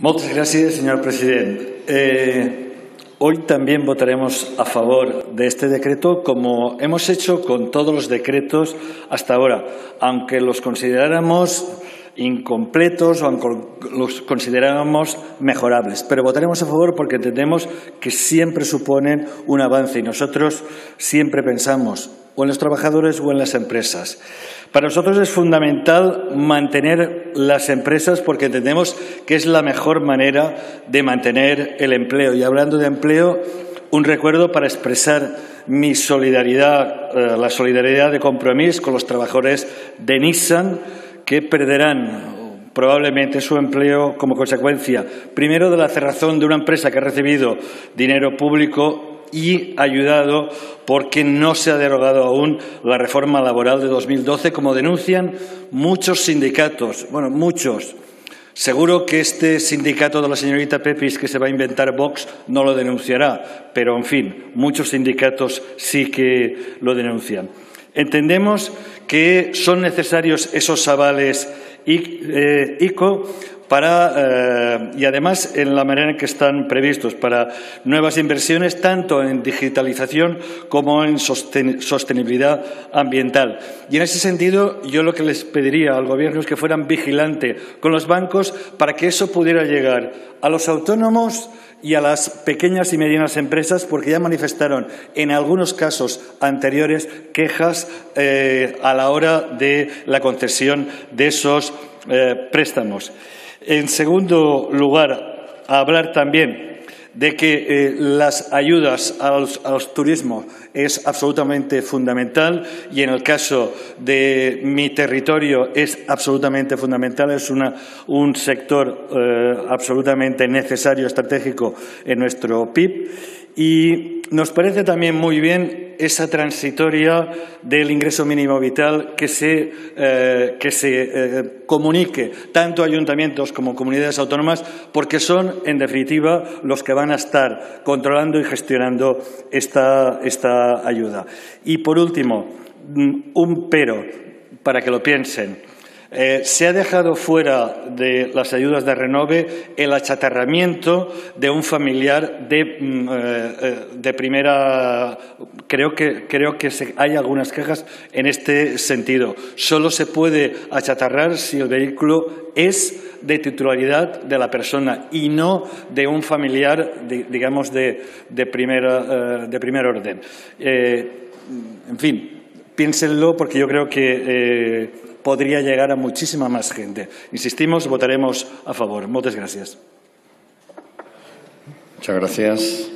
Moltes gràcies, señor president. Eh, hoy también votaremos a favor de este decreto, como hemos hecho con todos los decretos hasta ahora, aunque los consideráramos incompletos o los consideráramos mejorables. Pero votaremos a favor porque entendemos que siempre suponen un avance y nosotros siempre pensamos o en los trabajadores o en las empresas. Para nosotros es fundamental mantener las empresas porque entendemos que es la mejor manera de mantener el empleo. Y hablando de empleo, un recuerdo para expresar mi solidaridad, eh, la solidaridad de compromiso con los trabajadores de Nissan que perderán probablemente su empleo como consecuencia, primero, de la cerrazón de una empresa que ha recibido dinero público y ayudado porque no se ha derogado aún la reforma laboral de 2012, como denuncian muchos sindicatos. Bueno, muchos. Seguro que este sindicato de la señorita Pepis que se va a inventar Vox no lo denunciará, pero, en fin, muchos sindicatos sí que lo denuncian. Entendemos que son necesarios esos avales ICO eh, eh, y además en la manera en que están previstos para nuevas inversiones tanto en digitalización como en sostenibilidad ambiental. Y en ese sentido yo lo que les pediría al Gobierno es que fueran vigilantes con los bancos para que eso pudiera llegar a los autónomos y a las pequeñas y medianas empresas, porque ya manifestaron en algunos casos anteriores quejas eh, a la hora de la concesión de esos eh, préstamos. En segundo lugar, hablar también de que eh, las ayudas a los, turismos es absolutamente fundamental y en el caso de mi territorio es absolutamente fundamental, es un sector eh, absolutamente necesario, estratégico en nuestro PIB y nos parece también muy bien esa transitoria del ingreso mínimo vital que se, eh, eh, comunique tanto a ayuntamientos como comunidades autónomas, porque son, en definitiva, los que van a estar controlando y gestionando esta, esta ayuda. Y, por último, mm, un pero, para que lo piensen. Eh, se ha dejado fuera de las ayudas de Renove el achatarramiento de un familiar de, mm, de primera. Creo que, creo que hay algunas quejas en este sentido. Solo se puede achatarrar si el vehículo es de titularidad de la persona y no de un familiar, digamos, de, de, primera, de primer orden. en fin, piénsenlo porque yo creo que podría llegar a muchísima más gente. Insistimos, votaremos a favor. Muchas gracias. Muchas gracias.